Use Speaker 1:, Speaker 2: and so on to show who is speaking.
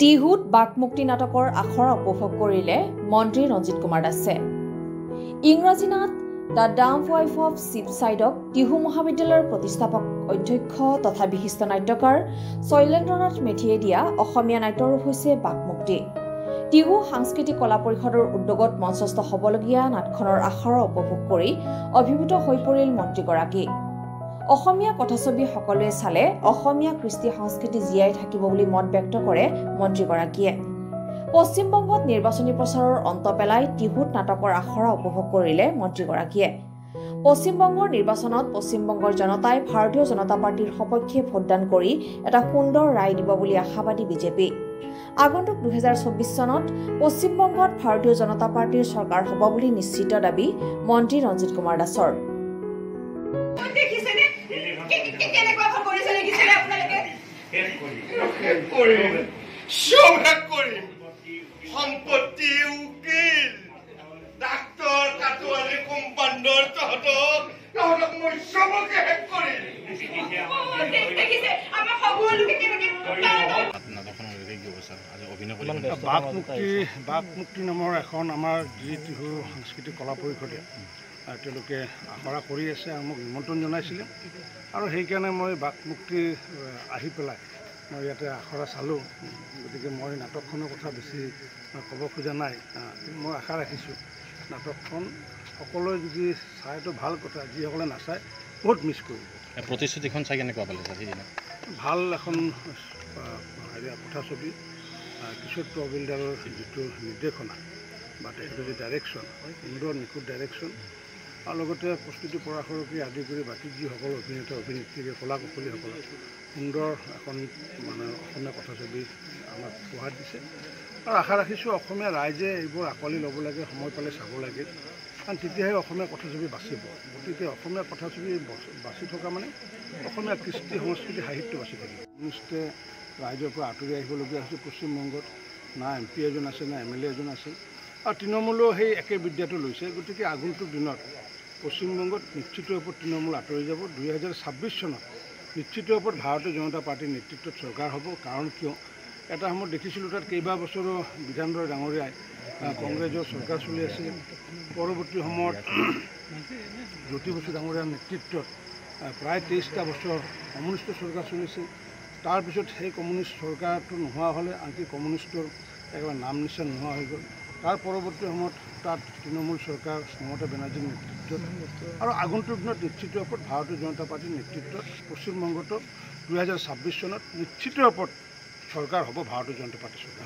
Speaker 1: টিহুত বাকমুক্তি নাটকৰ আখৰা উপভোগ কৰিলে মন্ত্ৰী ৰঞ্জিত কুমাৰ দাসে। ইংৰাজী নাট দ্য ডাম ৱাইফ অৱ চিপছাইডক টিহু মহাবিদ্যালয়ৰ প্ৰতিষ্ঠাপক অধ্যক্ষ তথা বিশিষ্ট নাট্যকাৰ শৈলেন্দ্ৰনাথ মেধিয়ে দিয়া অসমীয়া নাট্যৰূপ হৈছে বাকমুক্তি। টিহু সাংস্কৃতিক কলা পৰিষদৰ উদ্যোগত মঞ্চস্থ হ'বলগীয়া নাটখনৰ আখৰা উপভোগ কৰি অভিভূত হৈ পৰিল মন্ত্ৰীগৰাকী। অসমীয়া কথাছবি সকলোৱে চালে অসমীয়া কৃষ্টি সংস্কৃতি জীয়াই থাকিব বুলি মত ব্যক্ত কৰে মন্ত্ৰীগৰাকীয়ে। পশ্চিমবংগত নিৰ্বাচনী প্ৰচাৰৰ অন্ত পেলাই টিহুত নাটকৰ আখৰা উপভোগ কৰিলে মন্ত্ৰীগৰাকীয়ে। পশ্চিমবংগৰ নিৰ্বাচনত পশ্চিমবংগৰ জনতাই ভাৰতীয় জনতা পাৰ্টীৰ সপক্ষে ভোটদান কৰি এটা সুন্দৰ ৰায় দিব বুলি আশাবাদী বিজেপি। আগন্তুক দুহেজাৰ চৌবিছ চনত পশ্চিমবংগত ভাৰতীয় জনতা পাৰ্টীৰ চৰকাৰ হ'ব বুলি নিশ্চিত দাবী মন্ত্ৰী ৰঞ্জিত কুমাৰ দাসৰ।
Speaker 2: কেনেকুৱা ভাৱ কৰিছে দেখিছেনে আপোনালোকে
Speaker 3: কৰিম চব শেষ কৰিম সম্পত্তি উকিল ডাক্তৰ কাটোৱাৰী কোম্পাণ্ডৰ তহঁতক তহঁতক মই চবকে শেষ কৰিম
Speaker 2: অ, দে- দেখিছে আমাৰ সকলোকে কেনেকে
Speaker 4: বাক মুক্তি বাক মুক্তি নামৰ এখন আমাৰ জি টিহু সাংস্কৃতিক কলা পৰিষদে তেওঁলোকে আখৰা কৰি আছে আৰু মোক নিমন্ত্ৰণ জনাইছিলে। আৰু সেইকাৰণে মই বাক মুক্তি আহ, পেলাই মই ইয়াতে আখৰা চালোঁ। গতিকে মই নাটকখনৰ কথা বেছি ক'ব খোজা নাই। মই আশা ৰাখিছোঁ নাটকখন সকলোৱে যদি চাইতো ভাল কথা যিসকলে নাচায় বহুত মিছ কৰিব।
Speaker 5: প্ৰতিশ্ৰুতিখন চাই কেনেকুৱা পালে ছাৰ সেইদিনা?
Speaker 4: ভাল এখন হেৰি কথাছবি কিশোৰ প্ৰবিলদাৰৰ যিটো নিৰ্দেশনা বা তেখেতৰ যি ডাইৰেকশ্যন সুন্দৰ নিখুঁত ডাইৰেকশ্যন লগতে প্ৰস্তুতি পৰাশৰকে আদি কৰি বাকী যিসকল অভিনেতা অভিনেত্ৰীকে কলা কুশলীসকল সুন্দৰ এখন মানে অসমীয়া কথাছবি আমাক উপহাৰ দিছে। আৰু আশা ৰাখিছোঁ অসমীয়া ৰাইজে এইবোৰ আঁকোৱালি ল'ব লাগে সময় পালে চাব লাগে। কাৰণ তেতিয়াহে অসমীয়া কথাছবি বাচিব। গতিকে অসমীয়া কথাছবি বচ- থকা মানে অসমীয়া কৃষ্টি সংস্কৃতি সাহিত্য বাচি থাকিব কমিউনিষ্টে ৰাইজৰ পৰা আঁতৰি আহিবলগীয়া হৈছে পশ্চিমবংগত। না এম পি এজন আছে না এম এল এ এজন আছে। আৰু তৃণমূলেও সেই একে বিদ্যাটো লৈছে। গতিকে আগন্তুক দিনত পশ্চিমবংগত নিশ্চিত ৰূপত তৃণমূল আঁতৰি যাব। দুই হাজাৰ ছাব্বিছ চনত নিশ্চিত ৰূপত ভাৰতীয় জনতা পাৰ্টীৰ নেতৃত্বত চৰকাৰ হ'ব। কাৰণ কিয়? এটা সময়ত দেখিছিলোঁ তাত কেইবা বছৰো বিধানদৰ ডাঙৰীয়াই কংগ্ৰেছৰ চৰকাৰ চলি আছিল পৰৱৰ্তী সময়ত জ্যোতি বসু ডাঙৰীয়াৰ নেতৃত্বত প্ৰায় তেইছটা বছৰ কমিউনিষ্ট চৰকাৰ চলিছিল তাৰপিছত সেই কমিউনিষ্ট চৰকাৰটো নোহোৱা হ'লে আনকি কমিউনিষ্টৰ একেবাৰে নাম নিচান নোহোৱা হৈ গ'ল। তাৰ পৰৱৰ্তী সময়ত তাত তৃণমূল চৰকাৰ মমতা বেনাৰ্জীৰ নেতৃত্বত আৰু আগন্তুক দিনত নিশ্চিত ৰূপত ভাৰতীয় জনতা পাৰ্টীৰ নেতৃত্বত পশ্চিমবংগতো দুহেজাৰ ছাব্বিছ চনত নিশ্চিত ৰূপত চৰকাৰ হ'ব ভাৰতীয় জনতা পাৰ্টীৰ চৰকাৰ।